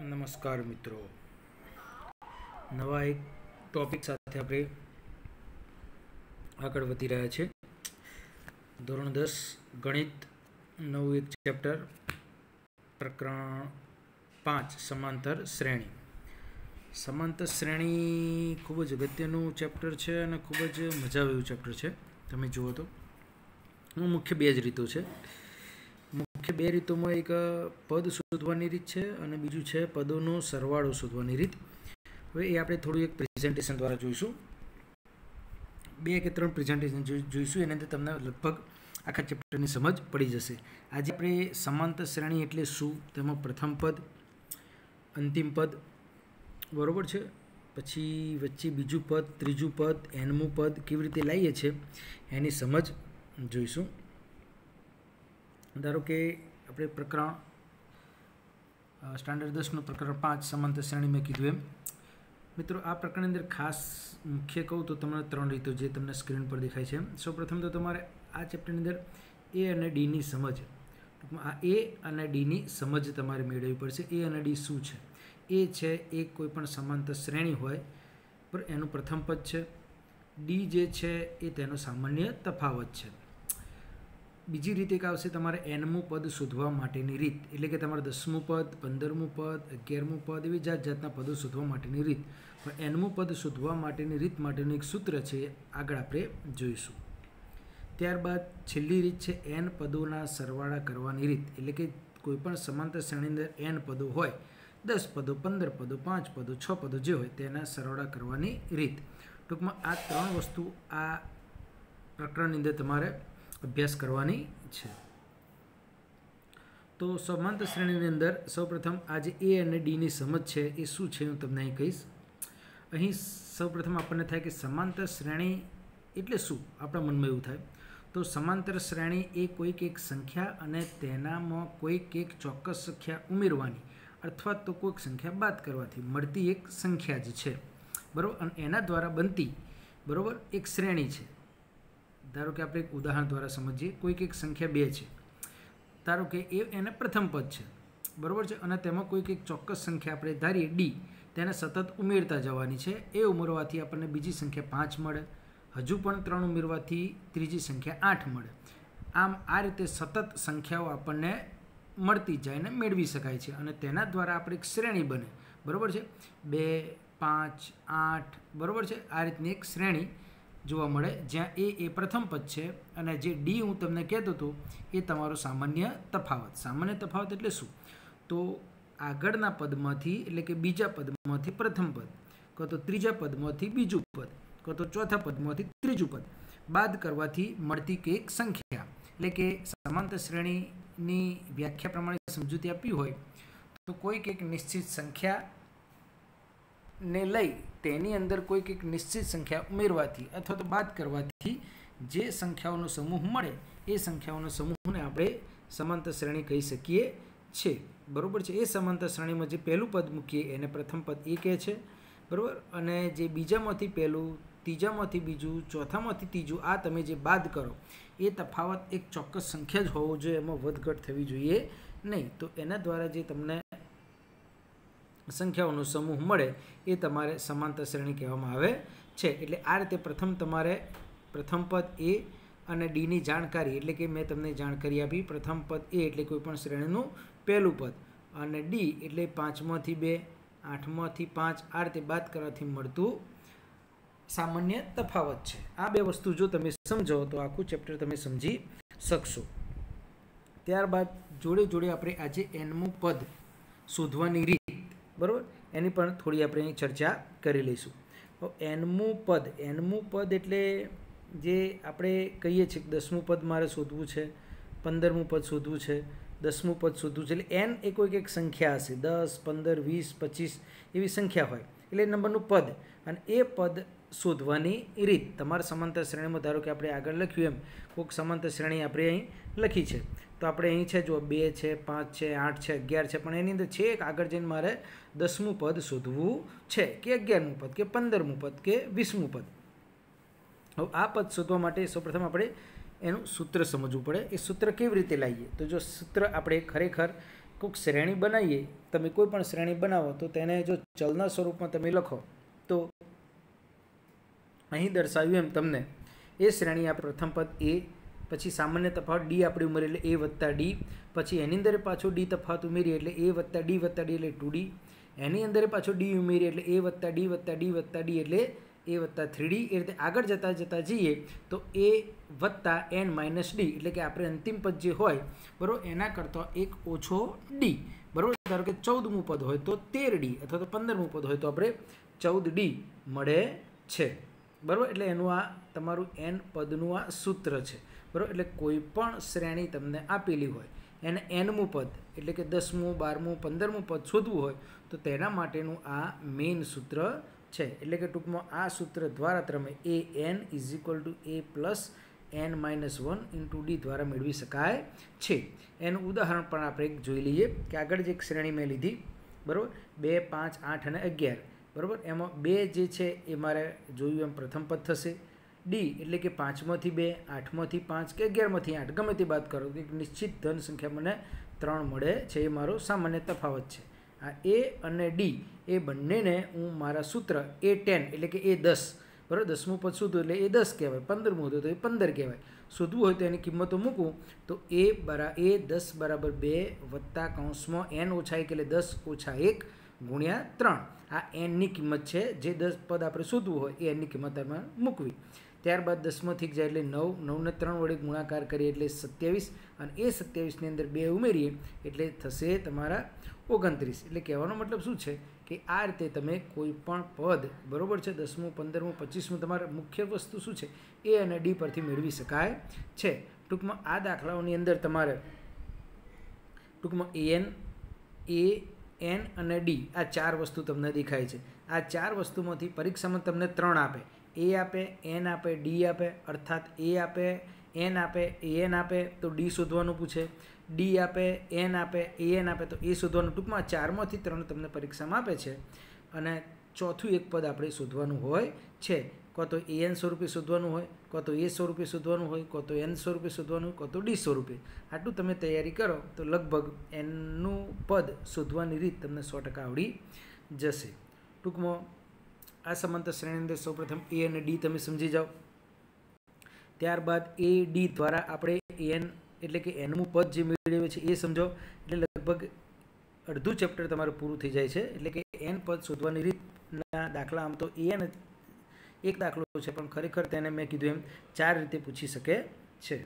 નમસ્કાર મિત્રો. નવા એક ટોપિક સાથે આપણે આગળ વધી રહ્યા છે. ધોરણ દસ, ગણિત, નવું એક ચેપ્ટર પ્રકરણ પાંચ, સમાંતર શ્રેણી. સમાંતર શ્રેણી ખૂબ જ અગત્યનું ચેપ્ટર છે અને ખૂબ જ મજા આવે ચેપ્ટર છે. તમે જુઓ તો. મુખ્ય બે જ રીતો છે. મુખ્ય બે રીતોમાં એક પદ શોધવાની રીત છે અને બીજું છે પદોનો સરવાળો શોધવાની રીત. હવે એ આપણે થોડું એક પ્રેઝન્ટેશન દ્વારા જોઈશું. બે કે ત્રણ પ્રેઝન્ટેશન જોઈશું, એના અંદર તમને લગભગ આખા ચેપ્ટરની સમજ પડી જશે. આજે આપણે સમાંતર શ્રેણી એટલે શું? તેમાં પ્રથમ પદ, અંતિમ પદ, બરાબર છે? પછી વચ્ચે બીજું પદ, ત્રીજું પદ, એનમું પદ કેવી રીતે લાવીએ છીએ એની સમજ જોઈશું. ધારો કે આપણે પ્રકરણ સ્ટાન્ડર્ડ દસનું પ્રકરણ પાંચ સમાંતર શ્રેણી મેં કીધું એમ. મિત્રો, આ પ્રકરણની અંદર ખાસ મુખ્ય કહું તો તમને ત્રણ રીતો જે તમને સ્ક્રીન પર દેખાય છે. સૌપ્રથમ તો તમારે આ ચેપ્ટરની અંદર એ અને ડીની સમજ, ટૂંકમાં આ એ અને ડીની સમજ તમારે મેળવવી પડશે. એ અને ડી શું છે? એ છે એ કોઈ પણ સમાંતર શ્રેણી હોય, પર એનું પ્રથમ પદ છે. ડી જે છે એ તેનો સામાન્ય તફાવત છે. બીજી રીતે એક આવશે તમારે એનમું પદ શોધવા માટેની રીત. એટલે કે તમારે દસમું પદ, પંદરમું પદ, અગિયારમું પદ એવી જાત જાતના પદો શોધવા માટેની રીત. પણ એનમું પદ શોધવા માટેની રીત માટેનું એક સૂત્ર છે આગળ આપણે જોઈશું. ત્યારબાદ છેલ્લી રીત છે એન પદોના સરવાળા કરવાની રીત. એટલે કે કોઈપણ સમાંતર શ્રેણી અંદર એન પદો હોય, દસ પદો, પંદર પદો, પાંચ પદો, છ પદો જે હોય તેના સરવાળા કરવાની રીત. ટૂંકમાં આ ત્રણ વસ્તુ આ પ્રકરણની અંદર તમારે અભ્યાસ કરવાની છે. તો સમાંતર શ્રેણીની અંદર સૌપ્રથમ આજે એ અને ડીની સમજ છે, એ શું છે હું તમને અહીં કહીશ. અહીં સૌપ્રથમ આપણને થાય કે સમાંતર શ્રેણી એટલે શું? આપણા મનમાં એવું થાય. તો સમાંતર શ્રેણી એ કોઈક એક સંખ્યા અને તેનામાં કોઈક એક ચોક્કસ સંખ્યા ઉમેરવાની અથવા તો કોઈક સંખ્યા બાદ કરવાથી મળતી એક સંખ્યા જ છે. બરાબર? અને એના દ્વારા બનતી, બરાબર, એક શ્રેણી છે. ધારો કે આપણે એક ઉદાહરણ દ્વારા સમજીએ, કોઈક એક સંખ્યા બે છે. ધારો કે એ એને પ્રથમ પદ છે. બરાબર છે? અને તેમાં કોઈક એક ચોક્કસ સંખ્યા આપણે ધારીએ ડી તેને સતત ઉમેરતા જવાની છે. એ ઉમેરવાથી આપણને બીજી સંખ્યા પાંચ મળે. હજુ પણ ત્રણ ઉમેરવાથી ત્રીજી સંખ્યા આઠ મળે. આમ આ રીતે સતત સંખ્યાઓ આપણને મળતી જાય ને મેળવી શકાય છે. અને તેના દ્વારા આપણે એક શ્રેણી બને. બરાબર છે? બે, પાંચ, આઠ. બરાબર છે? આ રીતની એક શ્રેણી જોવા મળે, જ્યાં એ એ પ્રથમ પદ છે અને જે ડી હું તમને કહેતો હતો એ તમારો સામાન્ય તફાવત. સામાન્ય તફાવત એટલે શું? તો આગળના પદમાંથી, એટલે કે બીજા પદમાંથી પ્રથમ પદ, કાં તો ત્રીજા પદમાંથી બીજું પદ, કાં તો ચોથા પદમાંથી ત્રીજું પદ. બાદ કરવાથી મળતી કે એક સંખ્યા, એટલે કે સમાંતર શ્રેણીની વ્યાખ્યા પ્રમાણે સમજૂતી આપી હોય, તો કોઈક એક નિશ્ચિત સંખ્યા ને લઈ તેની અંદર કોઈક એક નિશ્ચિત સંખ્યા ઉમેરવાથી અથવા તો બાદ કરવાથી જે સંખ્યાઓનો સમૂહ મળે, એ સંખ્યાઓનો સમૂહને આપણે સમાંતર શ્રેણી કહી શકીએ છે. બરાબર છે? એ સમાંતર શ્રેણીમાં જે પહેલું પદ મૂકીએ, એને પ્રથમ પદ એ કહે છે. બરાબર? અને જે બીજામાંથી પહેલું, ત્રીજામાંથી બીજું, ચોથામાંથી ત્રીજું, આ તમે જે બાદ કરો, એ તફાવત એક ચોક્કસ સંખ્યા જ હોવો જોઈએ, એમાં વધઘટ થવી જોઈએ નહીં. તો એના દ્વારા જે તમને સંખ્યાઓનો સમૂહ મળે એ તમારે સમાંતર શ્રેણી કહેવામાં આવે છે. એટલે આ રીતે પ્રથમ તમારે પ્રથમ પદ એ અને ડીની જાણકારી, એટલે કે મેં તમને જાણકારી આપી, પ્રથમ પદ એ એટલે કોઈપણ શ્રેણીનું પહેલું પદ અને ડી એટલે પાંચમાંથી બે, આઠમાંથી પાંચ, આ રીતે બાદ કરવાથી મળતું સામાન્ય તફાવત છે. આ બે વસ્તુ જો તમે સમજો તો આખું ચેપ્ટર તમે સમજી શકશો. ત્યારબાદ જોડે જોડે આપણે આજે એનમું પદ શોધવાની રીત બરાબર? એની પણ થોડી આપણે અહીં ચર્ચા કરી લઈશું. તો એનમું પદ એનમું પદ એટલે જે આપણે કહીએ છીએ કે દસમું પદ મારે શોધવું છે, પંદરમું પદ શોધવું છે, દસમું પદ શોધવું છે, એટલે એન એ કોઈક એક સંખ્યા હશે. દસ, પંદર, વીસ, પચીસ એવી સંખ્યા હોય. એટલે નંબરનું પદ. અને એ પદ શોધવાની રીત. તમારા સમાંતર શ્રેણીમાં ધારો કે આપણે આગળ લખ્યું એમ, કોઈક સમાંતર શ્રેણી આપણે અહીં લખી છે. તો આપણે અહીં છે જો બે છે, પાંચ છે, આઠ છે, અગિયાર છે, પણ એની અંદર છે એક આગળ જઈને મારે દસમું પદ શોધવું છે, કે અગિયારમું પદ, કે પંદરમું પદ, કે વીસમું પદ. હવે આ પદ શોધવા માટે સૌપ્રથમ આપણે એનું સૂત્ર સમજવું પડે. એ સૂત્ર કેવી રીતે લાવીએ? તો જો સૂત્ર આપણે ખરેખર કોઈક શ્રેણી બનાવીએ, તમે કોઈ પણ શ્રેણી બનાવો, તો તેને જો ચલના સ્વરૂપમાં તમે લખો, તો અહીં દર્શાવ્યું એમ તમને. એ શ્રેણી આ પ્રથમ પદ એ પછી સામાન્ય તફાવત ડી આપણે ઉમેરી એટલે એ વત્તા ડી. પછી એની અંદર પાછો ડી તફાવત ઉમેરીએ એટલે એ વત્તા ડી વત્તા ડી એટલે ટુ ડી. એની અંદર પાછો ડી ઉમેરીએ એટલે એ વત્તા ડી વત્તા ડી વત્તા ડી એટલે એ વત્તા થ્રી ડી. એ રીતે આગળ જતાં જતાં જઈએ તો એ વત્તા એન માઇનસ ડી એટલે કે આપણે અંતિમ પદ જે હોય, બરાબર, એના કરતાં એક ઓછો ડી. બરાબર? ધારો કે ચૌદમું પદ હોય તો તેર ડી અથવા તો પંદરમું પદ હોય તો આપણે ચૌદ ડી મળે છે. બરાબર? એટલે એનું આ તમારું એન પદનું આ સૂત્ર છે. બરાબર? એટલે કોઈ પણ શ્રેણી તમને આપેલી હોય, એને એનમું પદ, એટલે કે દસમું, બારમું, પંદરમું પદ શોધવું હોય, તો તેના માટેનું આ મેઇન સૂત્ર છે. એટલે કે ટૂંકમાં આ સૂત્ર દ્વારા તમે A N is equal to A plus N minus one into D દ્વારા મેળવી શકાય છે. એનું ઉદાહરણ પણ આપણે એક જોઈ લઈએ કે આગળ જે એક શ્રેણી મેં લીધી, બરાબર? બે, પાંચ, આઠ અને અગિયાર, બરાબર? એમાં બે જે છે એ મારે જોયું એમ પ્રથમ પદ થશે. ડી એટલે કે પાંચમાંથી બે, આઠમાંથી પાંચ કે અગિયારમાંથી આઠ. ગમે તે બાદ કરો. એક નિશ્ચિત ધન સંખ્યા મને ત્રણ મળે છે, એ મારો સામાન્ય તફાવત છે. આ એ અને ડી એ બંનેને હું મારા સૂત્ર એ ટેન એટલે કે એ દસ, બરાબર? દસમું પદ શોધું એટલે એ દસ કહેવાય. પંદરમું હતું તો એ પંદર કહેવાય. શોધવું હોય તો એની કિંમતો મૂકું. તો એ બરા, એ દસ બરાબર બે વત્તા કૌંસમાં એન ઓછા એક એટલે દસ ઓછા એક ગુણ્યા ત્રણ. આ એનની કિંમત છે. જે દસ પદ આપણે શોધવું હોય એ એનની કિંમત આપણે મૂકવી. ત્યારબાદ દસમાંથી જાય એટલે નવ નવને ત્રણ વડે ગુણાકાર કરીએ એટલે સત્યાવીસ અને એ સત્યાવીસની અંદર બે ઉમેરીએ એટલે થશે તમારા ઓગણત્રીસ. એટલે કહેવાનો મતલબ શું છે કે આ રીતે તમે કોઈ પણ પદ, બરાબર છે? દસમું, પંદરમું, પચીસમું તમારા મુખ્ય વસ્તુ શું છે? એ અને ડી પરથી મેળવી શકાય છે. ટૂંકમાં આ દાખલાઓની અંદર તમારે ટૂંકમાં એન, એ એન અને ડી આ ચાર વસ્તુ તમને દેખાય છે. આ ચાર વસ્તુમાંથી પરીક્ષામાં તમને ત્રણ આપે. એ આપે, એન આપે, ડી આપે, અર્થાત એ આપે, એન આપે એન આપે, તો ડી શોધવાનું પૂછે. ડી આપે, એન આપે એન આપે, તો એ શોધવાનું ટૂંકમાં ચારમાંથી ત્રણ તમને પરીક્ષામાં આપે છે. અને ચોથું એક પદ આપણે શોધવાનું હોય છે. કાં તો એન સ્વરૂપે શોધવાનું હોય કાં તો એ સ્વરૂપે શોધવાનું હોય કાં તો એન સ્વરૂપે શોધવાનું હોય કાં તો ડી સ્વરૂપે. આટલું તમે તૈયારી કરો, તો લગભગ એનનું પદ શોધવાની રીત તમને સો ટકા આવડી જશે. ટૂંકમાં આ સમાંતર શ્રેણી અંદર સૌપ્રથમ એ અને ડી તમે સમજી જાઓ. ત્યારબાદ એ ડી દ્વારા આપણે એન એટલે કે એનમું પદ જે મેળવે છે એ સમજો. એટલે લગભગ અડધું ચેપ્ટર તમારું પૂરું થઈ જાય છે. એટલે કે એન પદ શોધવાની રીતના દાખલા આમ તો એન એક દાખલો છે, પણ ખરેખર તેને મેં કીધું એમ ચાર રીતે પૂછી શકે છે.